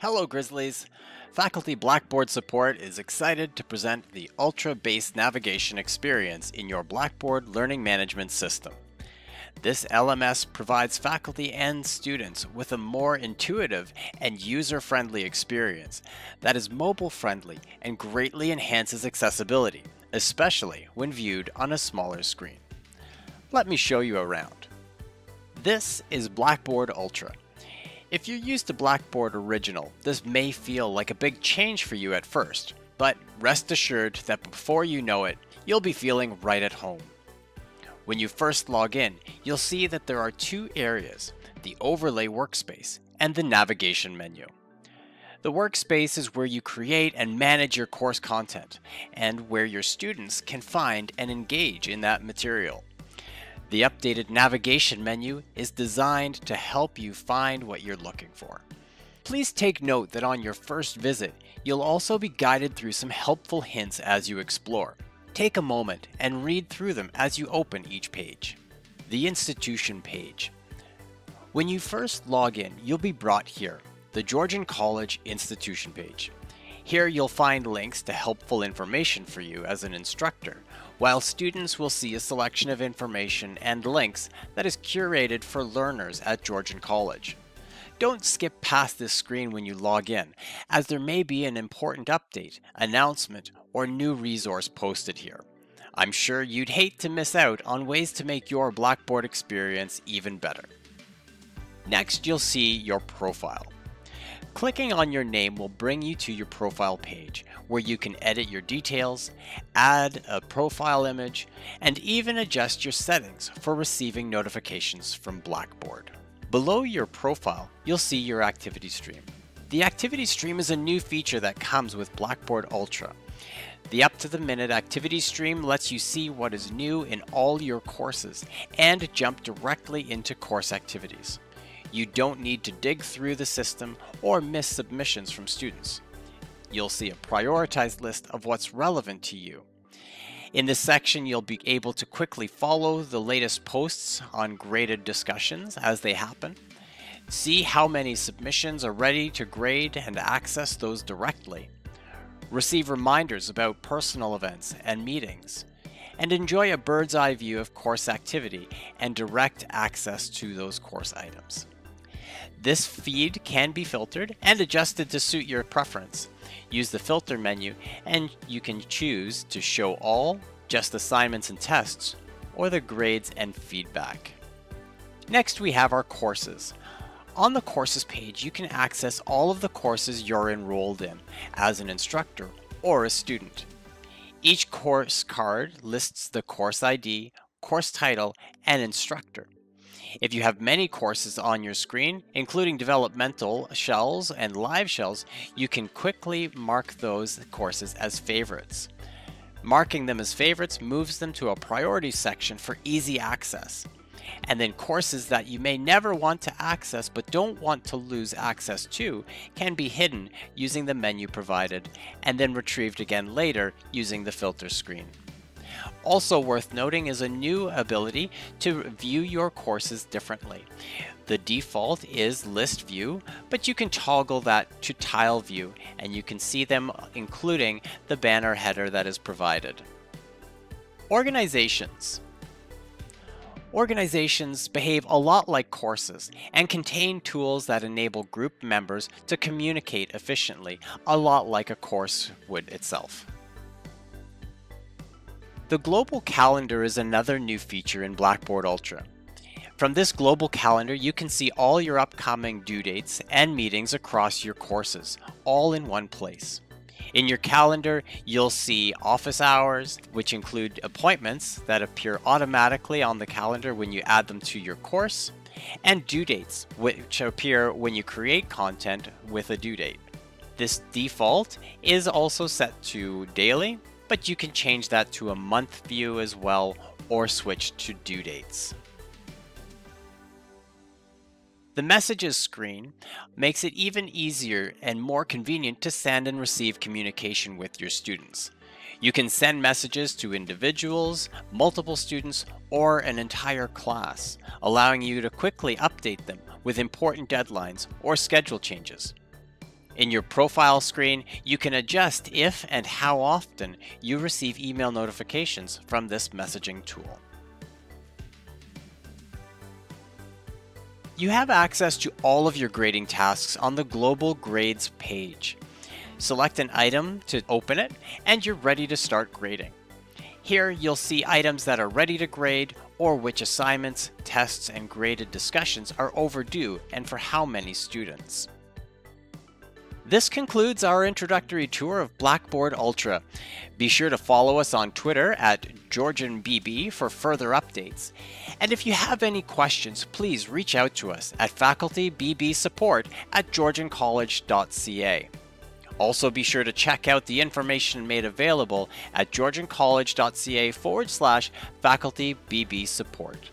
Hello Grizzlies! Faculty Blackboard Support is excited to present the Ultra Base navigation experience in your Blackboard Learning Management System. This LMS provides faculty and students with a more intuitive and user-friendly experience that is mobile-friendly and greatly enhances accessibility, especially when viewed on a smaller screen. Let me show you around. This is Blackboard Ultra. If you're used to Blackboard Original, this may feel like a big change for you at first, but rest assured that before you know it, you'll be feeling right at home. When you first log in, you'll see that there are two areas, the Overlay workspace and the Navigation menu. The workspace is where you create and manage your course content, and where your students can find and engage in that material. The updated navigation menu is designed to help you find what you're looking for. Please take note that on your first visit, you'll also be guided through some helpful hints as you explore. Take a moment and read through them as you open each page. The institution page. When you first log in, you'll be brought here, the Georgian College institution page. Here you'll find links to helpful information for you as an instructor, while students will see a selection of information and links that is curated for learners at Georgian College. Don't skip past this screen when you log in, as there may be an important update, announcement, or new resource posted here. I'm sure you'd hate to miss out on ways to make your Blackboard experience even better. Next, you'll see your profile. Clicking on your name will bring you to your profile page, where you can edit your details, add a profile image, and even adjust your settings for receiving notifications from Blackboard. Below your profile, you'll see your activity stream. The activity stream is a new feature that comes with Blackboard Ultra. The up to the minute activity stream lets you see what is new in all your courses and jump directly into course activities. You don't need to dig through the system or miss submissions from students. You'll see a prioritized list of what's relevant to you. In this section, you'll be able to quickly follow the latest posts on graded discussions as they happen, see how many submissions are ready to grade and access those directly, receive reminders about personal events and meetings, and enjoy a bird's eye view of course activity and direct access to those course items. This feed can be filtered and adjusted to suit your preference. Use the filter menu and you can choose to show all, just assignments and tests, or the grades and feedback. Next we have our courses. On the courses page you can access all of the courses you're enrolled in as an instructor or a student. Each course card lists the course ID, course title, and instructor. If you have many courses on your screen, including developmental shells and live shells, you can quickly mark those courses as favorites. Marking them as favorites moves them to a priority section for easy access. And then courses that you may never want to access but don't want to lose access to can be hidden using the menu provided and then retrieved again later using the filter screen. Also worth noting is a new ability to view your courses differently. The default is list view, but you can toggle that to tile view and you can see them including the banner header that is provided. Organizations. Organizations behave a lot like courses and contain tools that enable group members to communicate efficiently, a lot like a course would itself. The global calendar is another new feature in Blackboard Ultra. From this global calendar, you can see all your upcoming due dates and meetings across your courses, all in one place. In your calendar, you'll see office hours, which include appointments that appear automatically on the calendar when you add them to your course, and due dates, which appear when you create content with a due date. This default is also set to daily, but you can change that to a month view as well or switch to due dates. The messages screen makes it even easier and more convenient to send and receive communication with your students. You can send messages to individuals, multiple students, or an entire class, allowing you to quickly update them with important deadlines or schedule changes. In your profile screen, you can adjust if and how often you receive email notifications from this messaging tool. You have access to all of your grading tasks on the Global Grades page. Select an item to open it, and you're ready to start grading. Here, you'll see items that are ready to grade or which assignments, tests, and graded discussions are overdue and for how many students. This concludes our introductory tour of Blackboard Ultra. Be sure to follow us on Twitter at GeorgianBB for further updates. And if you have any questions, please reach out to us at facultybbsupport at georgiancollege.ca. Also, be sure to check out the information made available at georgiancollege.ca forward slash faculty BB support.